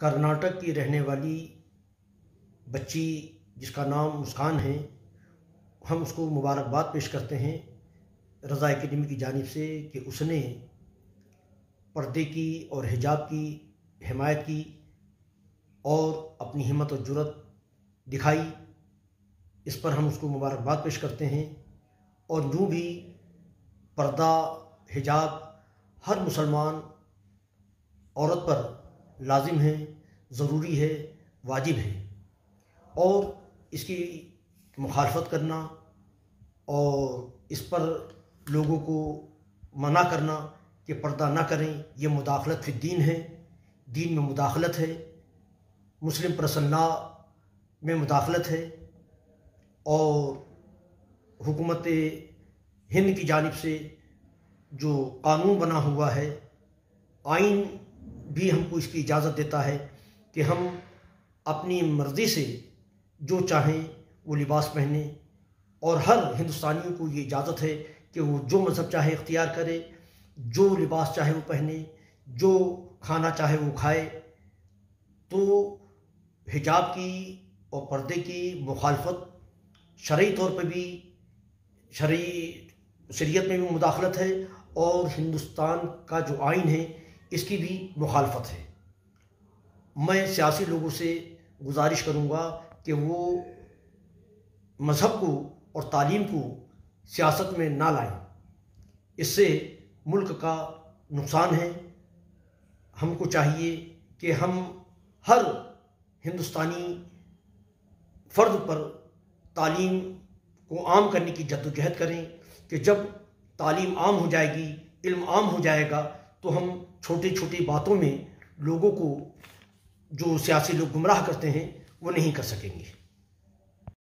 कर्नाटक की रहने वाली बच्ची जिसका नाम मुस्कान है, हम उसको मुबारकबाद पेश करते हैं रज़ा एकेडमी की जानिब से कि उसने पर्दे की और हिजाब की, हमायत की और अपनी हिम्मत और जुरत दिखाई। इस पर हम उसको मुबारकबाद पेश करते हैं और यूँ भी पर्दा, हिजाब, हर मुसलमान औरत पर लाजिम है, ज़रूरी है, वाजिब है। और इसकी मुखालफत करना और इस पर लोगों को मना करना कि पर्दा ना करें यह मुदाखलत फिर दीन है। दीन में मुदाखलत है, मुस्लिम प्रसन्ना में मुदाखलत है और हुकूमत हिंद की जानब से जो कानून बना हुआ है, आइन भी हमको इसकी इजाज़त देता है कि हम अपनी मर्ज़ी से जो चाहें वो लिबास पहने और हर हिंदुस्तानियों को ये इजाज़त है कि वो जो मज़हब चाहे इख्तियार करे, जो लिबास चाहे वो पहने, जो खाना चाहे वो खाए तो हिजाब की और पर्दे की मुखालफत शरई तौर पर भी शरी शरीयत में भी मुदाखलत है और हिंदुस्तान का जो आइन है इसकी भी मुखालफत है। मैं सियासी लोगों से गुजारिश करूँगा कि वो मज़हब को और तालीम को सियासत में ना लाएँ। इससे मुल्क का नुकसान है। हमको चाहिए कि हम हर हिंदुस्तानी फ़र्द पर तालीम को आम करने की जद्दोजहद करें कि जब तालीम आम हो जाएगी, इल्म आम हो जाएगा तो हम छोटी छोटी बातों में लोगों को जो सियासी लोग गुमराह करते हैं, वो नहीं कर सकेंगे।